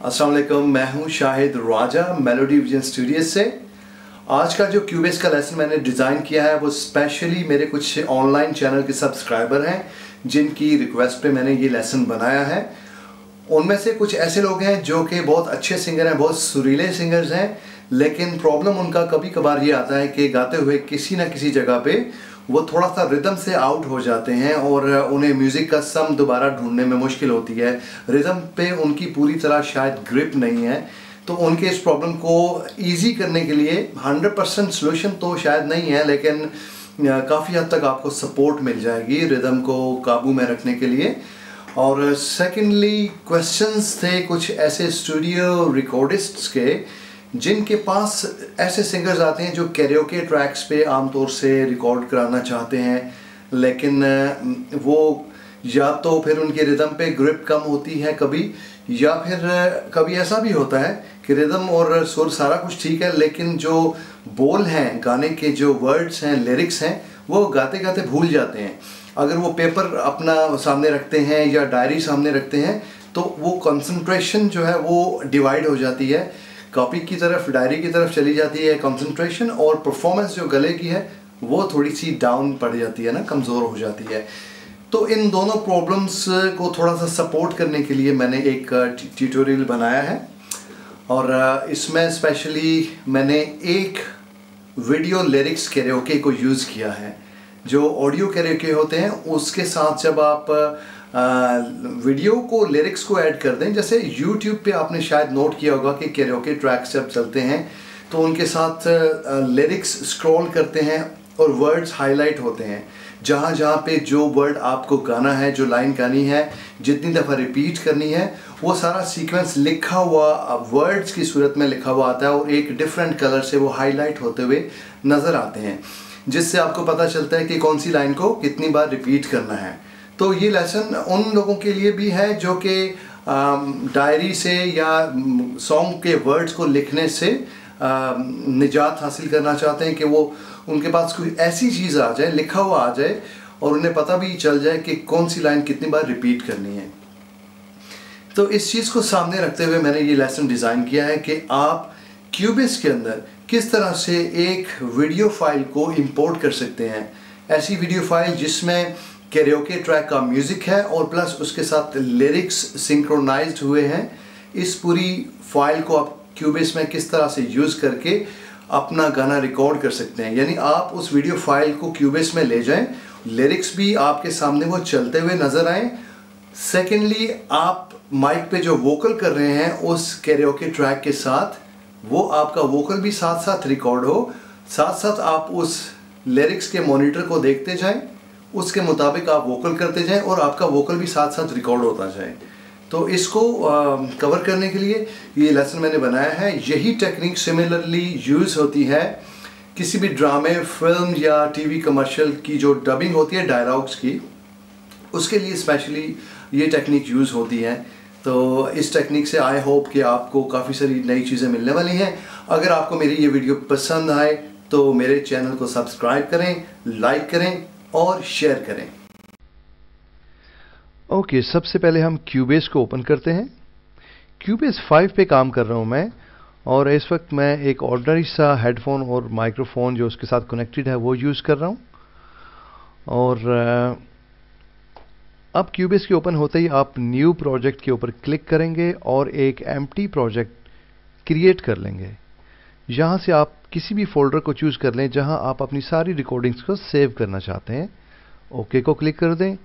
वालेकुम मैं हूँ Shahid Raja Melody Vision Studio से। आज का जो क्यूबेस का लेसन मैंने डिज़ाइन किया है, वो स्पेशली मेरे कुछ ऑनलाइन चैनल के सब्सक्राइबर हैं, जिनकी रिक्वेस्ट पे मैंने ये लेसन बनाया है। उनमें से कुछ ऐसे लोग हैं जो कि बहुत अच्छे सिंगर हैं, बहुत सुरीले सिंगर्स हैं, लेकिन प्रॉब्लम उनका कभी कभार ये आता है कि गाते हुए किसी ना किसी जगह पे वो थोड़ा सा रिदम से आउट हो जाते हैं और उन्हें म्यूज़िक का सम दोबारा ढूँढने में मुश्किल होती है। रिदम पे उनकी पूरी तरह शायद ग्रिप नहीं है। तो उनके इस प्रॉब्लम को इजी करने के लिए 100 परसेंट सोल्यूशन तो शायद नहीं है, लेकिन काफ़ी हद तक आपको सपोर्ट मिल जाएगी रिदम को काबू में रखने के लिए। और सेकेंडली क्वेश्चंस थे कुछ ऐसे स्टूडियो रिकॉर्डिस्ट्स के जिनके पास ऐसे सिंगर्स आते हैं जो कैरियोके ट्रैक्स पे आमतौर से रिकॉर्ड कराना चाहते हैं, लेकिन वो या तो फिर उनके रिदम पे ग्रिप कम होती है कभी, या फिर, कभी ऐसा भी होता है कि रिदम और सुर सारा कुछ ठीक है, लेकिन जो बोल हैं, गाने के जो वर्ड्स हैं लिरिक्स हैं, वो गाते गाते भूल जाते हैं। अगर वो पेपर अपना सामने रखते हैं या डायरी सामने रखते हैं तो वो कंसंट्रेशन जो है वो डिवाइड हो जाती है। कॉपी की तरफ़ डायरी की तरफ़ चली जाती है कंसंट्रेशन और परफॉर्मेंस जो गले की है, वो थोड़ी सी डाउन पड़ जाती है ना, कमज़ोर हो जाती है। तो इन दोनों प्रॉब्लम्स को थोड़ा सा सपोर्ट करने के लिए मैंने एक ट्यूटोरियल बनाया है। और इसमें स्पेशली मैंने एक वीडियो लिरिक्स कैरियोके को यूज़ किया है, जो ऑडियो कैरियोके होते हैं, उसके साथ जब आप वीडियो को लिरिक्स को ऐड कर दें। जैसे यूट्यूब पे आपने शायद नोट किया होगा कि कैरियोके ट्रैक्स जब चलते हैं तो उनके साथ लिरिक्स स्क्रॉल करते हैं और वर्ड्स हाईलाइट होते हैं। जहाँ जहाँ पे जो वर्ड आपको गाना है, जो लाइन गानी है, जितनी दफ़ा रिपीट करनी है, वो सारा सीक्वेंस लिखा हुआ वर्ड्स की सूरत में लिखा हुआ आता है और एक डिफरेंट कलर से वो हाईलाइट होते हुए नज़र आते हैं। जिससे आपको पता चलता है कि कौन सी लाइन को कितनी बार रिपीट करना है। तो ये लेसन उन लोगों के लिए भी है जो कि डायरी से या सॉन्ग के वर्ड्स को लिखने से निजात हासिल करना चाहते हैं कि वो उनके पास कोई ऐसी चीज़ आ जाए, लिखा हुआ आ जाए और उन्हें पता भी चल जाए कि कौन सी लाइन कितनी बार रिपीट करनी है। तो इस चीज़ को सामने रखते हुए मैंने ये लेसन डिज़ाइन किया है कि आप क्यूबिस के अंदर किस तरह से एक वीडियो फ़ाइल को इंपोर्ट कर सकते हैं। ऐसी वीडियो फ़ाइल जिसमें कैरियोके ट्रैक का म्यूज़िक है और प्लस उसके साथ लिरिक्स सिंक्रोनाइज्ड हुए हैं। इस पूरी फ़ाइल को आप क्यूबेस में किस तरह से यूज़ करके अपना गाना रिकॉर्ड कर सकते हैं। यानी आप उस वीडियो फ़ाइल को क्यूबेस में ले जाएँ। लिरिक्स भी आपके सामने वो चलते हुए नज़र आए। सेकेंडली आप माइक पे जो वोकल कर रहे हैं उस कैरियोके ट्रैक के साथ, वो आपका वोकल भी साथ साथ रिकॉर्ड हो। साथ साथ आप उस लिरिक्स के मॉनिटर को देखते जाएँ। उसके मुताबिक आप वोकल करते जाएँ और आपका वोकल भी साथ साथ रिकॉर्ड होता जाए। तो इसको कवर करने के लिए ये लेसन मैंने बनाया है। यही टेक्निक सिमिलरली यूज़ होती है किसी भी ड्रामे फ़िल्म या टीवी कमर्शियल की जो डबिंग होती है डायलॉग्स की, उसके लिए स्पेशली ये टेक्निक यूज़ होती है। तो इस टेक्निक से आई होप कि आपको काफ़ी सारी नई चीज़ें मिलने वाली हैं। अगर आपको मेरी ये वीडियो पसंद आए तो मेरे चैनल को सब्सक्राइब करें लाइक करें और शेयर करें। ओके okay, सबसे पहले हम क्यूबेस को ओपन करते हैं। क्यूबेस 5 पे काम कर रहा हूँ मैं और इस वक्त मैं एक ऑर्डनरी सा हेडफोन और माइक्रोफोन जो उसके साथ कनेक्टेड है वो यूज़ कर रहा हूँ। और अब क्यूबेस के ओपन होते ही आप न्यू प्रोजेक्ट के ऊपर क्लिक करेंगे और एक एम प्रोजेक्ट क्रिएट कर लेंगे। यहाँ से आप किसी भी फोल्डर को चूज़ कर लें, जहाँ आप अपनी सारी रिकॉर्डिंग्स को सेव करना चाहते हैं ओके को क्लिक कर दें।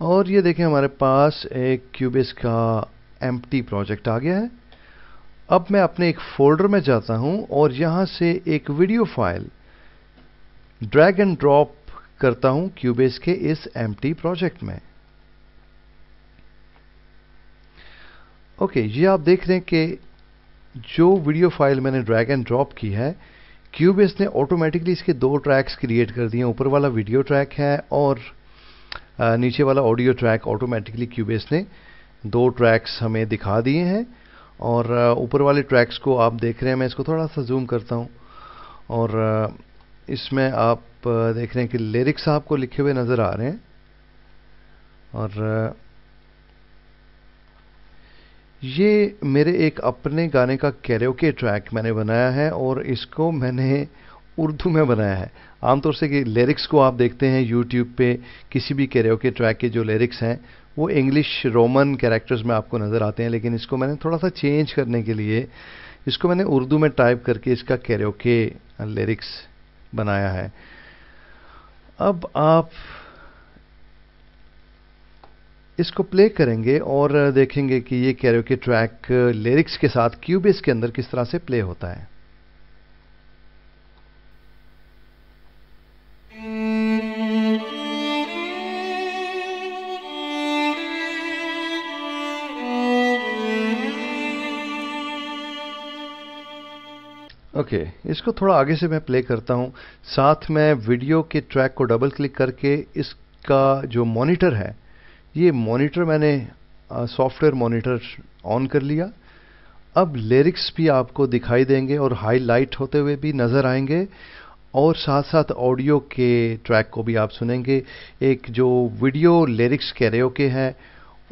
और ये देखें, हमारे पास एक क्यूबिस का एम प्रोजेक्ट आ गया है। अब मैं अपने एक फोल्डर में जाता हूँ और यहाँ से एक video file drag and drop करता हूँ क्यूबेस के इस एम प्रोजेक्ट में। ओके ये आप देख रहे हैं कि जो वीडियो फ़ाइल मैंने ड्रैग एंड ड्रॉप की है क्यूबेस ने ऑटोमेटिकली इसके दो ट्रैक्स क्रिएट कर दिए ऊपर वाला वीडियो ट्रैक है और नीचे वाला ऑडियो ट्रैक ऑटोमेटिकली क्यूबेस ने दो ट्रैक्स हमें दिखा दिए हैं। और ऊपर वाले ट्रैक्स को आप देख रहे हैं, मैं इसको थोड़ा सा जूम करता हूँ। और इसमें आप देख रहे हैं कि लिरिक्स आपको लिखे हुए नज़र आ रहे हैं। और ये मेरे एक अपने गाने का कैरियोके ट्रैक मैंने बनाया है और इसको मैंने उर्दू में बनाया है। आमतौर से कि लिरिक्स को आप देखते हैं यूट्यूब पे, किसी भी कैरियोके ट्रैक के जो लिरिक्स हैं, वो इंग्लिश रोमन कैरेक्टर्स में आपको नज़र आते हैं, लेकिन इसको मैंने थोड़ा सा चेंज करने के लिए इसको मैंने उर्दू में टाइप करके इसका कैरियोके लिरिक्स बनाया है। अब आप इसको प्ले करेंगे और देखेंगे कि ये कैरियोके ट्रैक लिरिक्स के साथ क्यूबेस के अंदर किस तरह से प्ले होता है। ओके okay, इसको थोड़ा आगे से मैं प्ले करता हूँ। साथ में वीडियो के ट्रैक को डबल क्लिक करके इसका जो मॉनिटर है ये मॉनिटर मैंने सॉफ्टवेयर मॉनिटर ऑन कर लिया। अब लिरिक्स भी आपको दिखाई देंगे और हाईलाइट होते हुए भी नज़र आएँगे और साथ साथ ऑडियो के ट्रैक को भी आप सुनेंगे। एक जो वीडियो लिरिक्स कैरियो के हैं,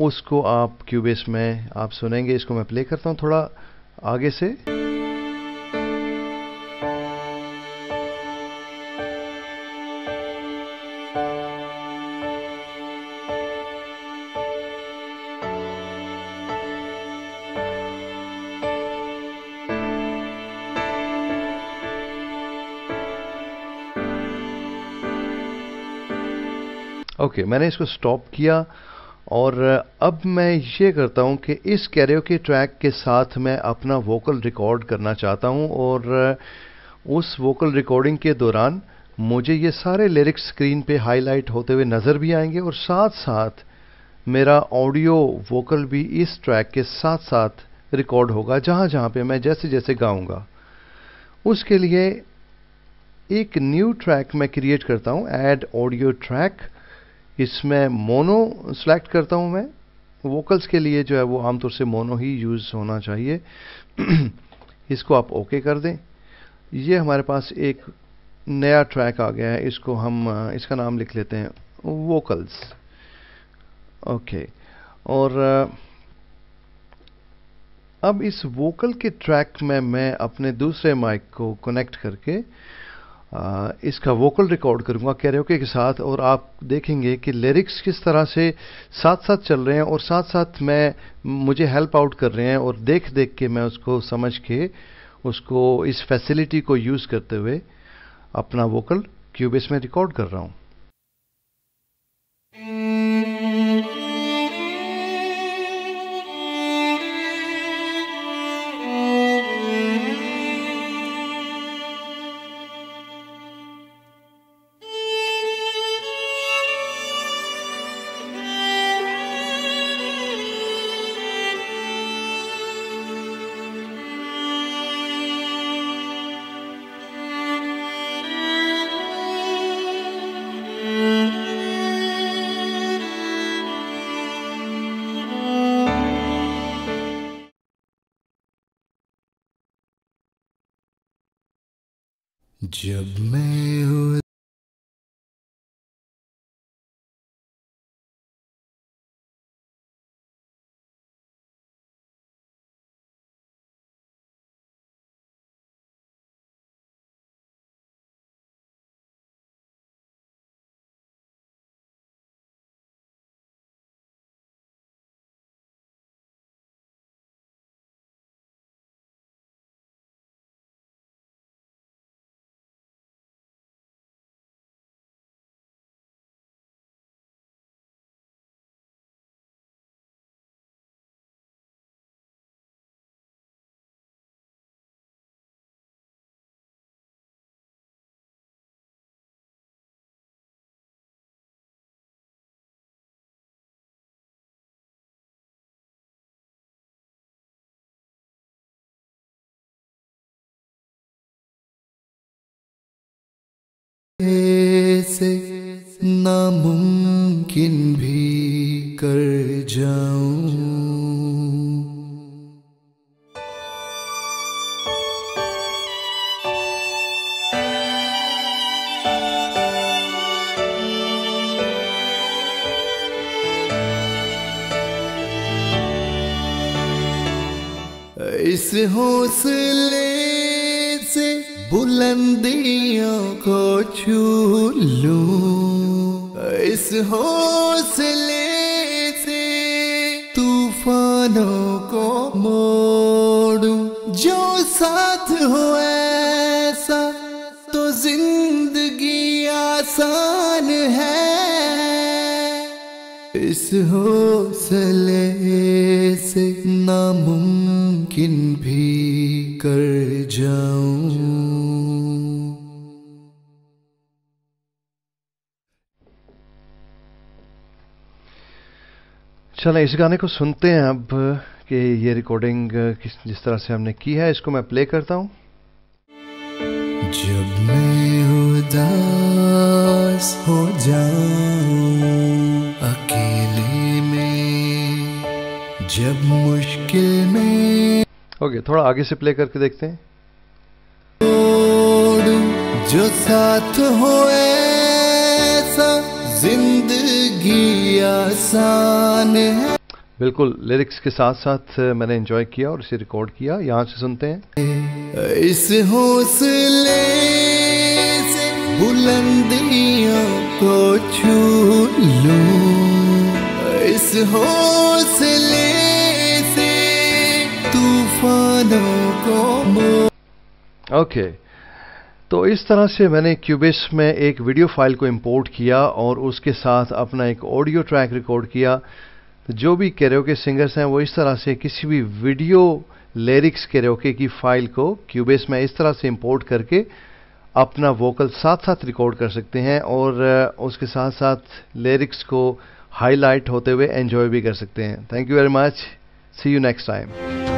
उसको आप क्यूबेस में आप सुनेंगे। इसको मैं प्ले करता हूँ थोड़ा आगे से। ओके okay, मैंने इसको स्टॉप किया और अब मैं ये करता हूँ कि इस कैरियो के ट्रैक के साथ मैं अपना वोकल रिकॉर्ड करना चाहता हूँ और उस वोकल रिकॉर्डिंग के दौरान मुझे ये सारे लिरिक्स स्क्रीन पे हाईलाइट होते हुए नज़र भी आएँगे और साथ साथ मेरा ऑडियो वोकल भी इस ट्रैक के साथ साथ रिकॉर्ड होगा जहाँ जहाँ पे मैं जैसे जैसे गाऊँगा। उसके लिए एक न्यू ट्रैक मैं क्रिएट करता हूँ ऐड ऑडियो ट्रैक इसमें मोनो सेलेक्ट करता हूँ मैं। वोकल्स के लिए जो है वो आमतौर से मोनो ही यूज़ होना चाहिए। इसको आप ओके कर दें। ये हमारे पास एक नया ट्रैक आ गया है। इसको हम इसका नाम लिख लेते हैं वोकल्स ओके और अब इस वोकल के ट्रैक में मैं अपने दूसरे माइक को कनेक्ट करके इसका वोकल रिकॉर्ड करूँगा कैरियोके के साथ, और आप देखेंगे कि लिरिक्स किस तरह से साथ साथ चल रहे हैं, और साथ साथ मैं, मुझे हेल्प आउट कर रहे हैं, और देख देख के मैं उसको, समझ के उसको, इस फैसिलिटी को यूज़ करते हुए अपना वोकल क्यूबेस में रिकॉर्ड कर रहा हूँ। जब मैं नामुमकिन भी कर जाऊँ। इस हौसले से बुलंदियों को छू लूँ। इस हौसले से तूफानों को मोड़ू। जो साथ हो ऐसा तो ज़िंदगी आसान है। इस हौसले से नामुमकिन भी कर जाऊँ चलें इस गाने को सुनते हैं अब कि ये रिकॉर्डिंग किस जिस तरह से हमने की है इसको मैं प्ले करता हूँ। जब मैं उदास हो जाऊँ अकेले में जब मुश्किल में ओके थोड़ा आगे से प्ले करके देखते हैं। जो साथ हो ऐसा ज़िंदगी आसान है। बिल्कुल लिरिक्स के साथ साथ मैंने एंजॉय किया और इसे रिकॉर्ड किया। यहाँ से सुनते हैं। इस हौसले से बुलंदियों को छू लूँ। इस हौसले से तूफानों को ओके तो इस तरह से मैंने क्यूबिस में एक वीडियो फ़ाइल को इंपोर्ट किया और उसके साथ अपना एक ऑडियो ट्रैक रिकॉर्ड किया। जो भी कैरोके सिंगर्स हैं, वो इस तरह से किसी भी वीडियो लिरिक्स कैरोके की फ़ाइल को क्यूबिस में इस तरह से इंपोर्ट करके अपना वोकल साथ साथ रिकॉर्ड कर सकते हैं और उसके साथ साथ लिरिक्स को हाईलाइट होते हुए एंजॉय भी कर सकते हैं। Thank you very much see you next time